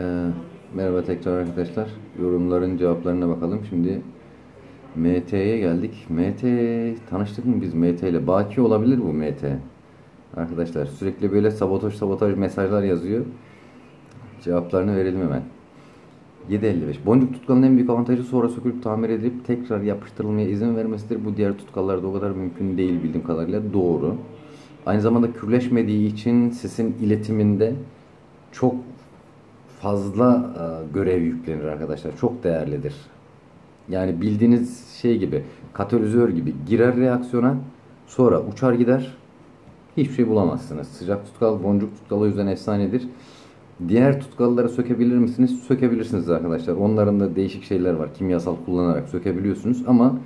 Ee, merhaba tekrar arkadaşlar. Yorumların cevaplarına bakalım. Şimdi MT'ye geldik. MT tanıştık mı biz MT ile? Baki olabilir bu MT. Arkadaşlar sürekli böyle sabotaj sabotaj mesajlar yazıyor. Cevaplarını verelim hemen. 7.55. Boncuk tutkalın en büyük avantajı sonra sökülüp tamir edilip tekrar yapıştırılmaya izin vermesidir. Bu diğer tutkallarda o kadar mümkün değil bildiğim kadarıyla. Doğru. Aynı zamanda kürleşmediği için sesin iletiminde çok fazla e, görev yüklenir arkadaşlar. Çok değerlidir. Yani bildiğiniz şey gibi, katalizör gibi girer reaksiyona, sonra uçar gider. Hiçbir şey bulamazsınız. Sıcak tutkal, boncuk tutkal o yüzden efsanedir. Diğer tutkalları sökebilir misiniz? Sökebilirsiniz arkadaşlar. Onların da değişik şeyler var. Kimyasal kullanarak sökebiliyorsunuz ama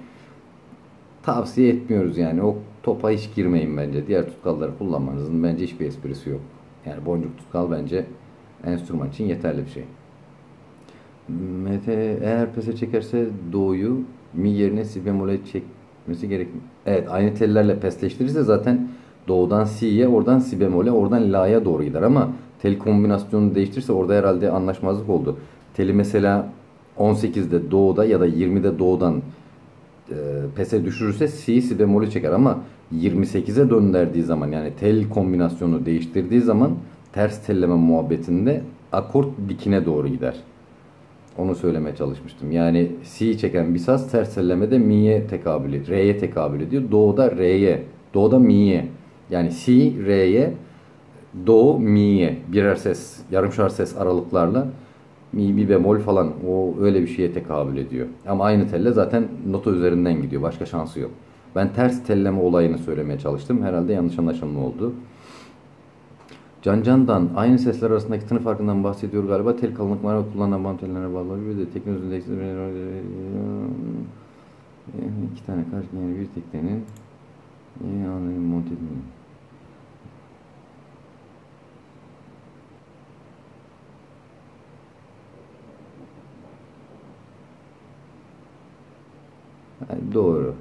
tavsiye etmiyoruz yani. O topa hiç girmeyin bence. Diğer tutkalları kullanmanızın bence hiçbir esprisi yok. Yani boncuk tutkal bence enstrüman için yeterli bir şey. MT eğer pese çekerse doğuyu mi yerine si bemole çekmesi gerek. Evet aynı tellerle pesleştirirse zaten doğudan si'ye oradan si bemole oradan la'ya doğru gider ama tel kombinasyonunu değiştirirse orada herhalde anlaşmazlık oldu. Teli mesela 18'de doğuda ya da 20'de doğudan e, pese düşürürse si si bemolü çeker ama 28'e döndürdüğü zaman yani tel kombinasyonu değiştirdiği zaman ters telleme muhabbetinde akort dikine doğru gider. Onu söylemeye çalışmıştım. Yani si çeken bir saz ters tellemede mi'ye tekabül ediyor. Re'ye tekabül ediyor. Doğuda re'ye. Doğuda mi'ye. Yani si, re'ye, do, mi'ye. Birer ses, yarımşar ses aralıklarla mi, mi bemol falan o öyle bir şeye tekabül ediyor. Ama aynı telle zaten nota üzerinden gidiyor. Başka şansı yok. Ben ters telleme olayını söylemeye çalıştım. Herhalde yanlış anlaşılma oldu. Can Can'dan aynı sesler arasındaki tını farkından bahsediyor galiba. Tel kalınlıklarına kullanılan tellerine bağlı. Bir de teknolojinin iki tane karşı yani bir teknenin yani monte edilmiyor. Doğru.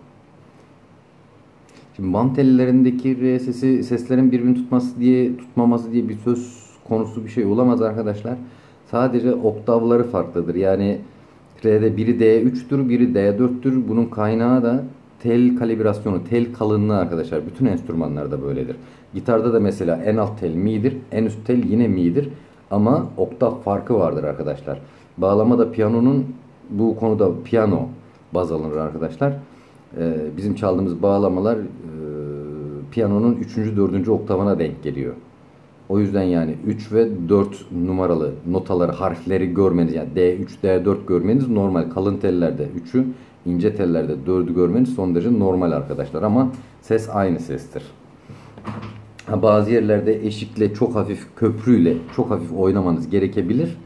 Şimdi bam tellerindeki R sesi seslerin birbirini tutması diye tutmaması diye bir söz konusu bir şey olamaz arkadaşlar. Sadece oktavları farklıdır. Yani R'de biri D3'tür, biri D4'tür. Bunun kaynağı da tel kalibrasyonu, tel kalınlığı arkadaşlar. Bütün enstrümanlarda böyledir. Gitarda da mesela en alt tel mi'dir, en üst tel yine mi'dir. Ama oktav farkı vardır arkadaşlar. Bağlamada piyanonun bu konuda piyano baz alınır arkadaşlar. Ee, bizim çaldığımız bağlamalar e, piyanonun 3. 4. oktavına denk geliyor. O yüzden yani 3 ve 4 numaralı notaları, harfleri görmeniz yani D3, D4 görmeniz normal. Kalın tellerde 3'ü, ince tellerde 4'ü görmeniz son derece normal arkadaşlar ama ses aynı sestir. Ha, bazı yerlerde eşikle çok hafif köprüyle çok hafif oynamanız gerekebilir.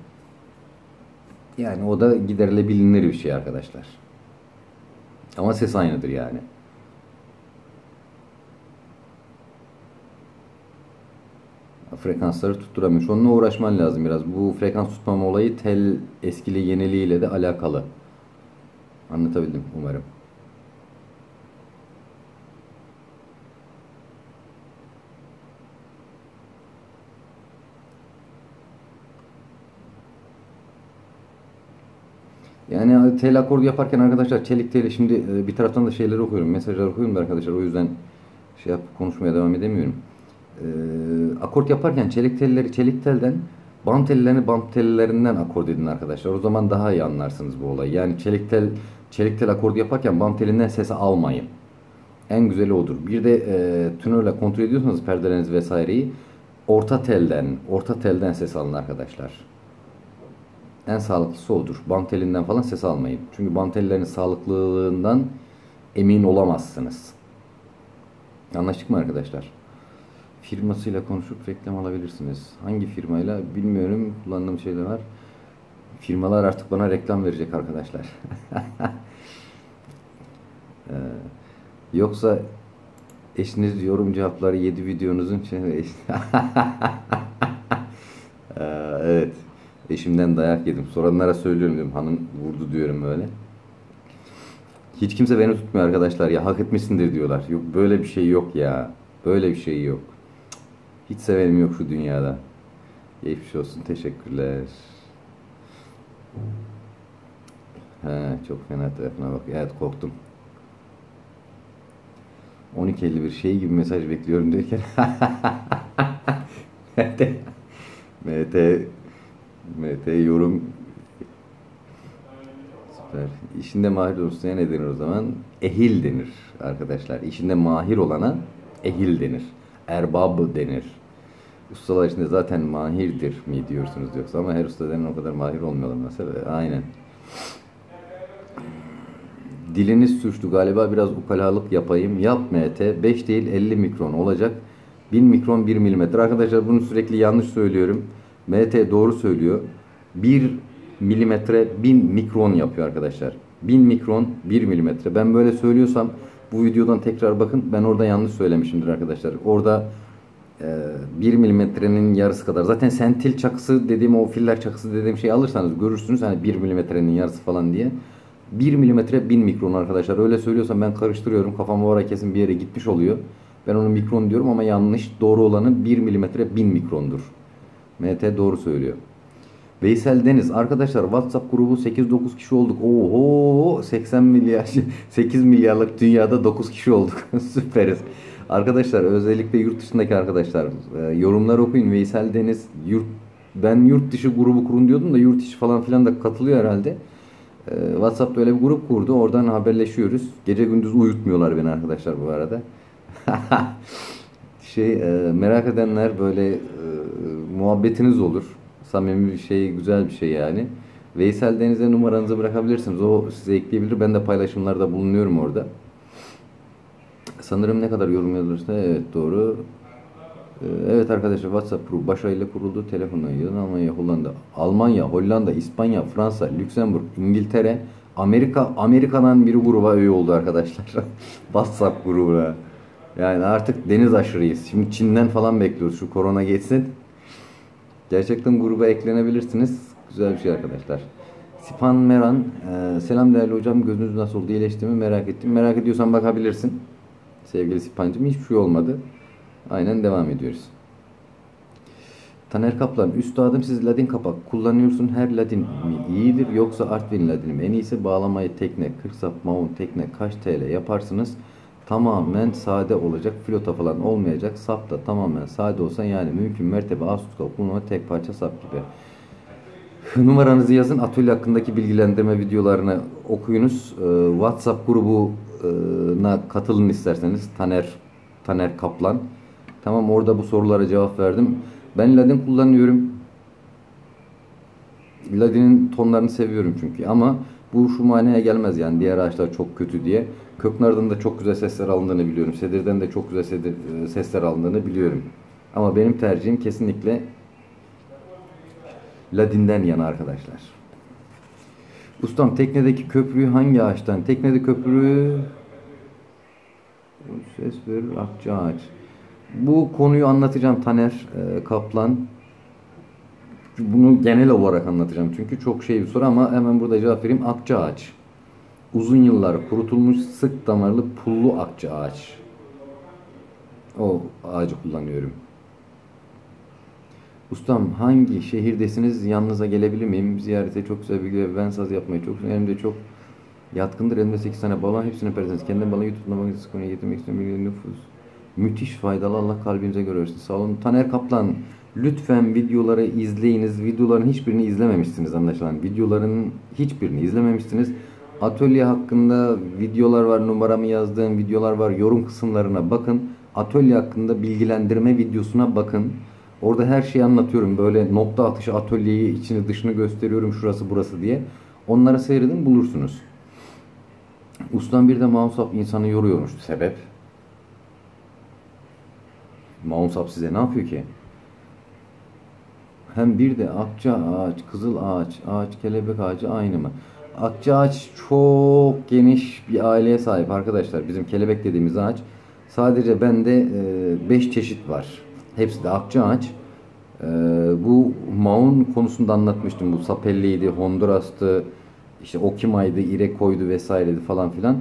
Yani o da giderilebilir bir şey arkadaşlar. Ama ses aynıdır yani. Frekansları tutturamıyor. Onunla uğraşman lazım biraz. Bu frekans tutmama olayı tel eskili yeniliğiyle de alakalı. Anlatabildim umarım. Yani tel akordu yaparken arkadaşlar çelik teli şimdi e, bir taraftan da şeyleri okuyorum. Mesajlar okuyorum da arkadaşlar o yüzden şey yap konuşmaya devam edemiyorum. E, akort yaparken çelik telleri çelik telden bant tellerini bant tellerinden akord edin arkadaşlar. O zaman daha iyi anlarsınız bu olayı. Yani çelik tel çelik tel akordu yaparken bant telinden sesi almayın. En güzeli odur. Bir de e, tünörle kontrol ediyorsanız perdeleriniz vesaireyi orta telden, orta telden ses alın arkadaşlar. En sağlıklısı odur. Bant telinden falan ses almayın. Çünkü bant tellerin sağlıklılığından emin olamazsınız. Anlaştık mı arkadaşlar? Firmasıyla konuşup reklam alabilirsiniz. Hangi firmayla bilmiyorum. Kullandığım şeyler var. Firmalar artık bana reklam verecek arkadaşlar. ee, yoksa eşiniz yorum cevapları 7 videonuzun şey... Eşimden dayak yedim. Soranlara söylüyorum diyorum. Hanım vurdu diyorum böyle. Hiç kimse beni tutmuyor arkadaşlar ya. Hak etmişsindir diyorlar. Yok böyle bir şey yok ya. Böyle bir şey yok. Hiç sevenim yok şu dünyada. Geçmiş olsun. Teşekkürler. He, çok fena telefona bak. Evet korktum. 12.51 şey gibi mesaj bekliyorum derken MT MT MT yorum süper. İşinde mahir olursa ne denir o zaman? Ehil denir arkadaşlar. İşinde mahir olana ehil denir. Erbab denir. Ustalar içinde zaten mahirdir mi diyorsunuz yoksa ama her usta denen o kadar mahir olmuyorlar mesela. Aynen. Diliniz sürçtü galiba biraz ukalalık yapayım. Yap MT. 5 değil 50 mikron olacak. 1000 mikron 1 milimetre. Arkadaşlar bunu sürekli yanlış söylüyorum. MT doğru söylüyor. 1 milimetre 1000 mikron yapıyor arkadaşlar. 1000 mikron 1 milimetre. Ben böyle söylüyorsam bu videodan tekrar bakın. Ben orada yanlış söylemişimdir arkadaşlar. Orada e, 1 milimetrenin yarısı kadar. Zaten sentil çakısı dediğim o filler çakısı dediğim şeyi alırsanız görürsünüz hani 1 milimetrenin yarısı falan diye. 1 milimetre 1000 mikron arkadaşlar. Öyle söylüyorsam ben karıştırıyorum. Kafam o ara kesin bir yere gitmiş oluyor. Ben onu mikron diyorum ama yanlış. Doğru olanı 1 milimetre 1000 mikrondur. MT doğru söylüyor. Veysel Deniz. Arkadaşlar WhatsApp grubu 8-9 kişi olduk. Oho 80 milyar 8 milyarlık dünyada 9 kişi olduk. Süperiz. Arkadaşlar özellikle yurt dışındaki arkadaşlar e, yorumlar okuyun. Veysel Deniz yurt ben yurt dışı grubu kurun diyordum da yurt içi falan filan da katılıyor herhalde. E, WhatsApp'ta öyle bir grup kurdu. Oradan haberleşiyoruz. Gece gündüz uyutmuyorlar beni arkadaşlar bu arada. şey e, merak edenler böyle e, muhabbetiniz olur. Samimi bir şey, güzel bir şey yani. Veysel Deniz'e numaranızı bırakabilirsiniz. O size ekleyebilir. Ben de paylaşımlarda bulunuyorum orada. Sanırım ne kadar yorum yazılırsa evet doğru. Ee, Evet arkadaşlar WhatsApp grubu başarıyla kuruldu. Telefonla yayın Almanya, Hollanda, Almanya, Hollanda, İspanya, Fransa, Lüksemburg, İngiltere, Amerika, Amerika'dan biri gruba üye oldu arkadaşlar. WhatsApp grubuna. Yani artık deniz aşırıyız. Şimdi Çin'den falan bekliyoruz. Şu korona geçsin. Gerçekten gruba eklenebilirsiniz. Güzel bir şey arkadaşlar. Sipan Meran, e, selam değerli hocam. Gözünüz nasıl oldu? İyileşti mi? Merak ettim. Merak ediyorsan bakabilirsin. Sevgili Sipancım hiçbir şey olmadı. Aynen devam ediyoruz. Taner Kaplan, üstadım siz ladin kapak kullanıyorsun. Her ladin mi iyidir yoksa Artvin ladini mi? En iyisi bağlamayı tekne, 40 sap mount tekne kaç TL yaparsınız? Tamamen sade olacak. Flota falan olmayacak. Sap da tamamen sade olsa yani mümkün mertebe Asus'ta kullanma tek parça sap gibi. Numaranızı yazın. Atölye hakkındaki bilgilendirme videolarını okuyunuz. Ee, WhatsApp grubuna katılın isterseniz. Taner Taner Kaplan. Tamam orada bu sorulara cevap verdim. Ben Ladin kullanıyorum. Ladin'in tonlarını seviyorum çünkü ama bu şu manaya gelmez yani diğer ağaçlar çok kötü diye. Köknar'dan da çok güzel sesler alındığını biliyorum. Sedir'den de çok güzel sedir, e, sesler alındığını biliyorum. Ama benim tercihim kesinlikle Ladin'den yana arkadaşlar. Ustam teknedeki köprüyü hangi ağaçtan? Teknede köprü ses verir akça ağaç. Bu konuyu anlatacağım Taner e, Kaplan. Bunu genel olarak anlatacağım çünkü çok şey bir soru ama hemen burada cevap vereyim. Akça ağaç. Uzun yıllar kurutulmuş sık damarlı pullu akça ağaç. O ağacı kullanıyorum. Ustam hangi şehirdesiniz? Yanınıza gelebilir miyim? Ziyarete çok güzel bilgi ben saz yapmayı çok de çok yatkındır. Elimde 8 tane balon hepsini paylaşırız. Kendim bana YouTube'da magnetik konuya getirmek istiyorum. Bilgi nüfus. Müthiş faydalı Allah kalbinize göre versin. Sağ olun. Taner Kaplan lütfen videoları izleyiniz. Videoların hiçbirini izlememişsiniz anlaşılan. Videoların hiçbirini izlememişsiniz. Atölye hakkında videolar var. Numaramı yazdığım videolar var. Yorum kısımlarına bakın. Atölye hakkında bilgilendirme videosuna bakın. Orada her şeyi anlatıyorum. Böyle nokta atışı atölyeyi içini dışını gösteriyorum. Şurası burası diye. Onları seyredin bulursunuz. Ustam bir de Mounsap insanı yoruyormuş. Sebep? Mounsap size ne yapıyor ki? Hem bir de akça ağaç, kızıl ağaç, ağaç, kelebek ağacı aynı mı? Akça ağaç çok geniş bir aileye sahip arkadaşlar. Bizim kelebek dediğimiz ağaç. Sadece bende 5 e, çeşit var. Hepsi de akça ağaç. E, bu maun konusunda anlatmıştım. Bu sapelliydi, hondurastı, işte okimaydı, irekoydu vesaireydi falan filan.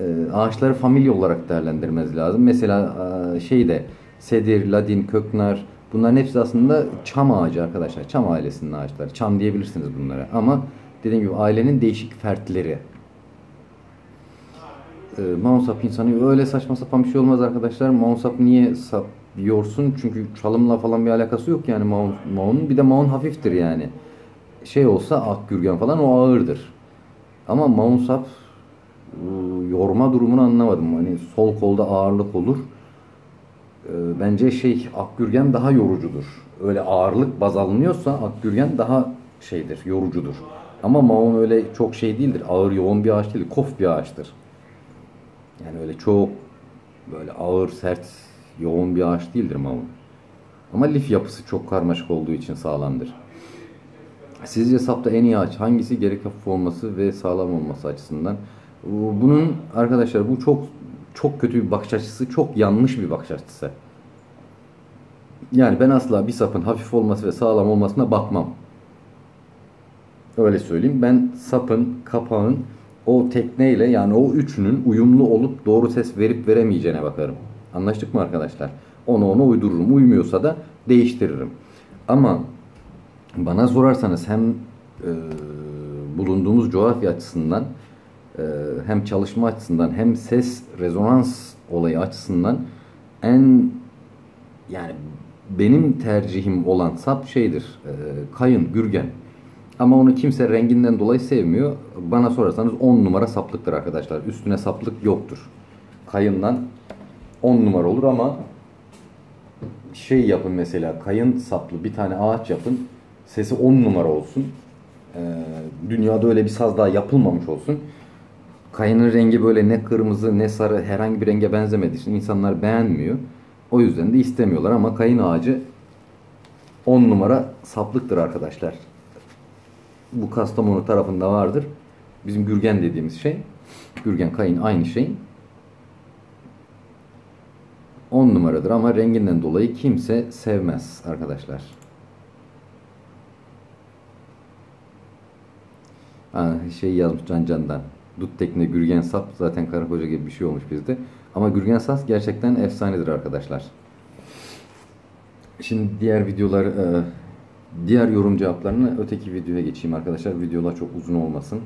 E, ağaçları familya olarak değerlendirmez lazım. Mesela e, şeyde sedir, ladin, köknar Bunların hepsi aslında çam ağacı arkadaşlar. Çam ailesinin ağaçları. Çam diyebilirsiniz bunlara. Ama dediğim gibi ailenin değişik fertleri. Ee, Maun sap insanı öyle saçma sapan bir şey olmaz arkadaşlar. Maun sap niye sap? Çünkü çalımla falan bir alakası yok yani Maun, Maun'un. Bir de Maun hafiftir yani. Şey olsa Akgürgen falan o ağırdır. Ama Maun sap ıı, yorma durumunu anlamadım. Hani sol kolda ağırlık olur. Ee, Bence şey Akgürgen daha yorucudur. Öyle ağırlık baz alınıyorsa Akgürgen daha şeydir, yorucudur. Ama Maun öyle çok şey değildir. Ağır yoğun bir ağaç değil, kof bir ağaçtır. Yani öyle çok böyle ağır, sert, yoğun bir ağaç değildir Maun. Ama lif yapısı çok karmaşık olduğu için sağlamdır. Sizce sapta en iyi ağaç hangisi? Gerek hafif olması ve sağlam olması açısından. Bunun arkadaşlar bu çok çok kötü bir bakış açısı, çok yanlış bir bakış açısı. Yani ben asla bir sapın hafif olması ve sağlam olmasına bakmam. Öyle söyleyeyim. Ben sapın, kapağın o tekneyle yani o üçünün uyumlu olup doğru ses verip veremeyeceğine bakarım. Anlaştık mı arkadaşlar? Onu ona uydururum. Uymuyorsa da değiştiririm. Ama bana sorarsanız hem e, bulunduğumuz coğrafya açısından hem çalışma açısından hem ses rezonans olayı açısından en yani benim tercihim olan sap şeydir. e, kayın, gürgen. Ama onu kimse renginden dolayı sevmiyor. Bana sorarsanız 10 numara saplıktır arkadaşlar. Üstüne saplık yoktur. Kayından 10 numara olur ama şey yapın mesela kayın saplı bir tane ağaç yapın. Sesi 10 numara olsun. Ee, dünyada öyle bir saz daha yapılmamış olsun. Kayının rengi böyle ne kırmızı ne sarı herhangi bir renge benzemediği için insanlar beğenmiyor. O yüzden de istemiyorlar ama kayın ağacı 10 numara saplıktır arkadaşlar. Bu Kastamonu tarafında vardır. Bizim gürgen dediğimiz şey. Gürgen kayın aynı şey. 10 numaradır ama renginden dolayı kimse sevmez arkadaşlar. Ha, şey yazmış Can Can'dan. Dut tekne Gürgen Sap zaten karı koca gibi bir şey olmuş bizde. Ama Gürgen Sas gerçekten efsanedir arkadaşlar. Şimdi diğer videolar diğer yorum cevaplarını öteki videoya geçeyim arkadaşlar. Videolar çok uzun olmasın.